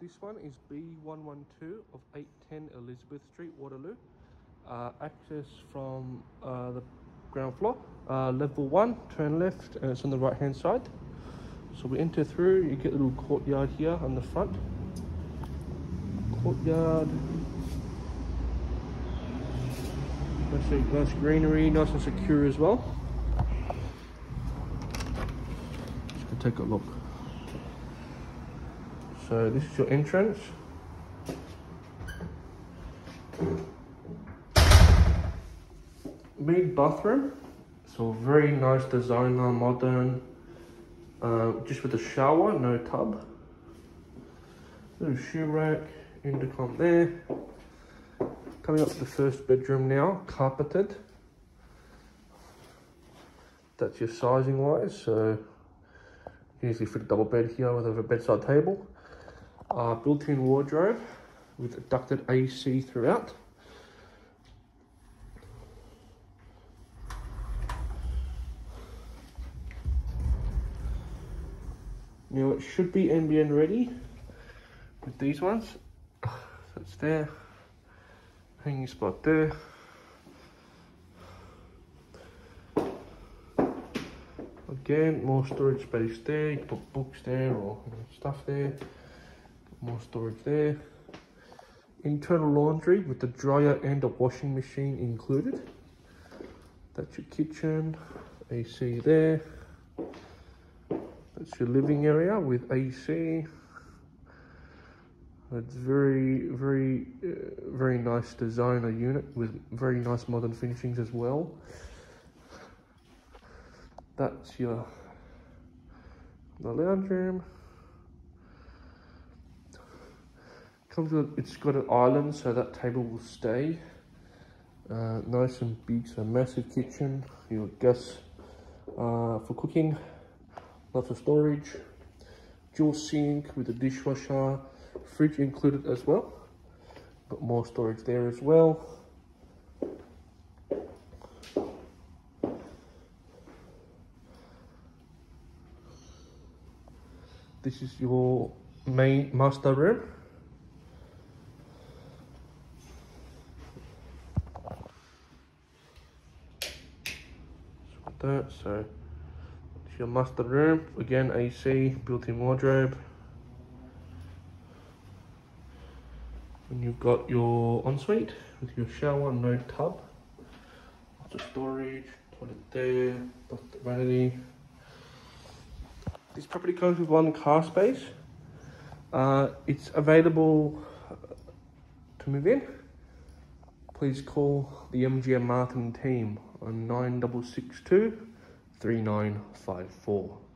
This one is B112 of 810 Elizabeth Street, Waterloo. Uh, access from uh, the ground floor. Uh, level 1, turn left, and it's on the right hand side. So we enter through, you get a little courtyard here on the front. Courtyard. Nice, nice greenery, nice and secure as well. Just take a look. So this is your entrance. Main bathroom. So very nice designer, modern. Uh, just with a shower, no tub. Little shoe rack, intercom there. Coming up to the first bedroom now, carpeted. That's your sizing wise, so you can easily fit a double bed here with a bedside table. Uh, built-in wardrobe with ducted AC throughout. Now it should be NBN ready with these ones. So it's there, hanging spot there. Again, more storage space there. You can put books there or stuff there. More storage there. Internal laundry with the dryer and a washing machine included. That's your kitchen. AC there. That's your living area with AC. It's very, very, uh, very nice designer unit with very nice modern finishings as well. That's your the lounge room. Comes with it's got an island, so that table will stay. Uh, nice and big, so massive kitchen. Your gas uh, for cooking, lots of storage. Dual sink with a dishwasher, fridge included as well. Got more storage there as well. This is your main master room. That so it's your master room again AC built-in wardrobe and you've got your ensuite with your shower no tub lots of storage toilet there vanity this property comes with one car space. Uh, it's available to move in. Please call the MGM Martin team on 9662 3954.